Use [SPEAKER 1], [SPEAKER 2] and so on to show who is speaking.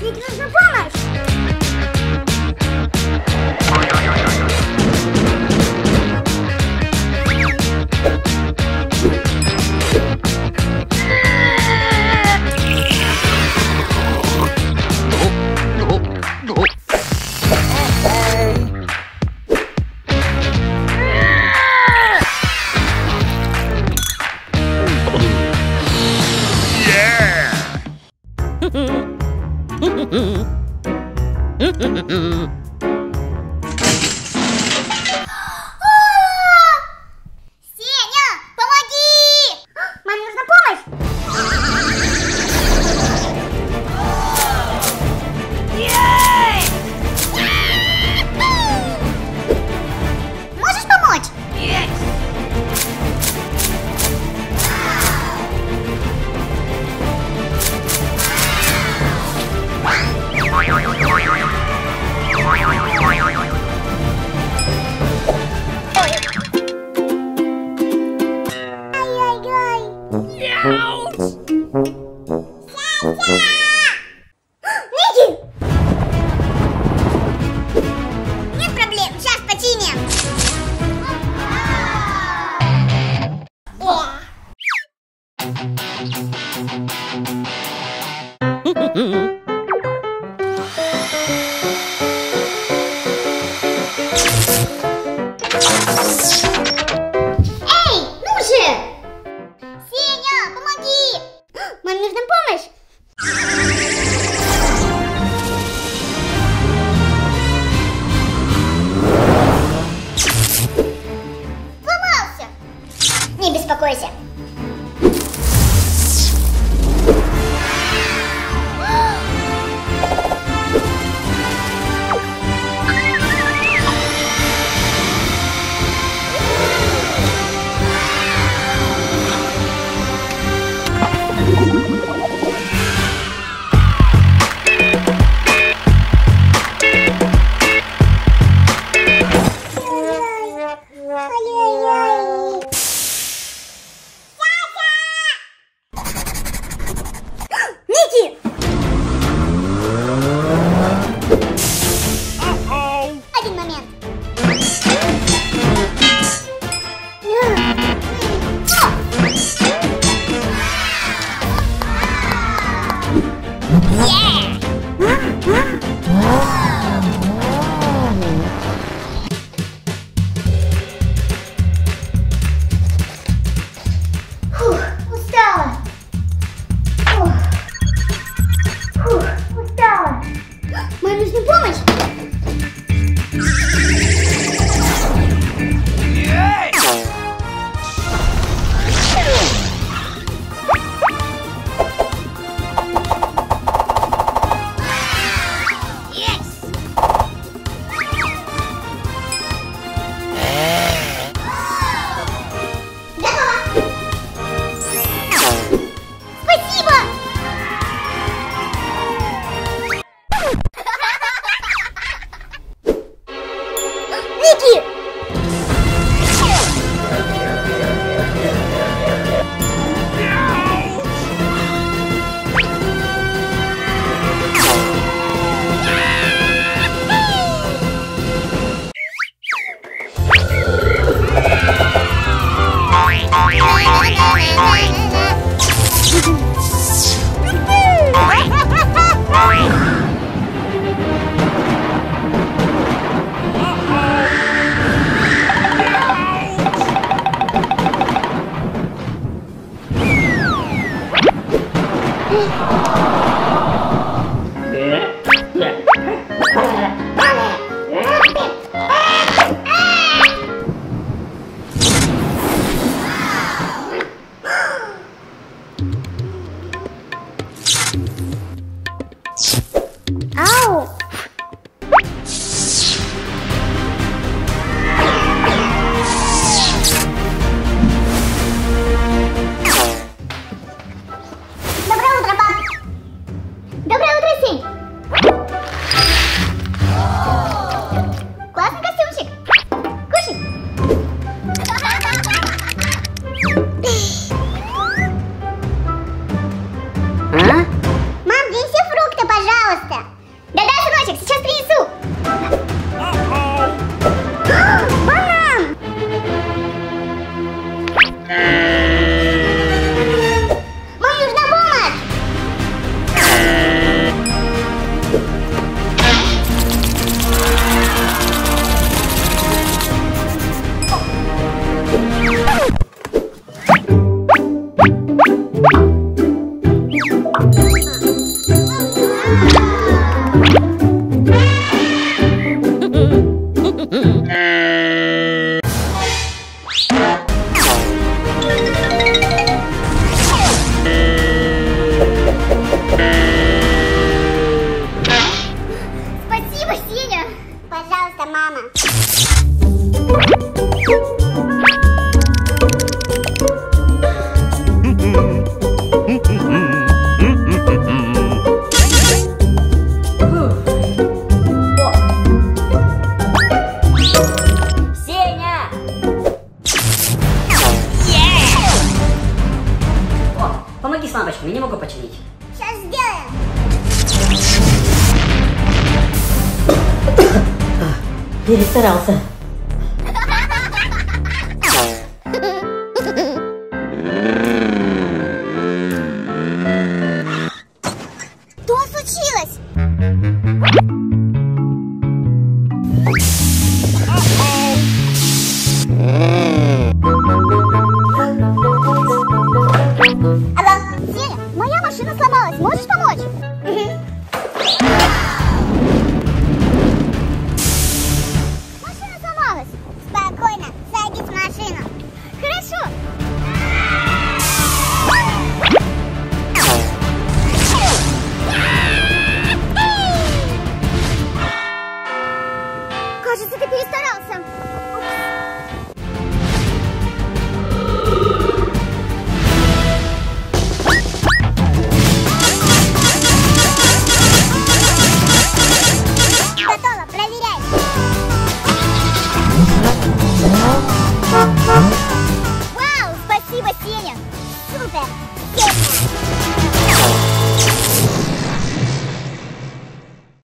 [SPEAKER 1] Мне нужна помощь! Meow! Спасибо, Сеня. Пожалуйста, мама. Vive Seralça.